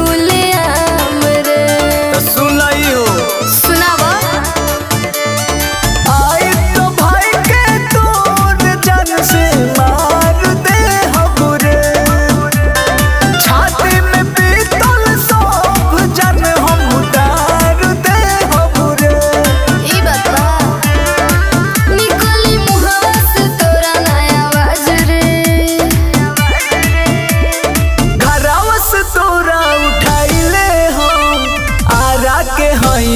खुले आमरे तो सुनई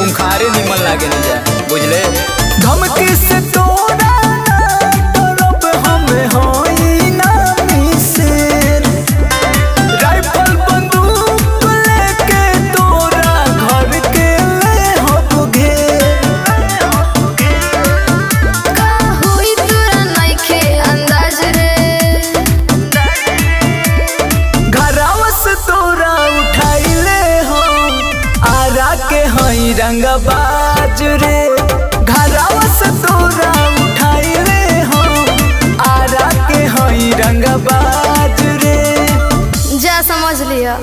खूंखारे निमन लागे नहीं जा बुझले? धमकी से तोरा हई रंग बाज रे। घरवा से तोरा रे हो आरा के हई रंग बाज रे। जा समझ लिया।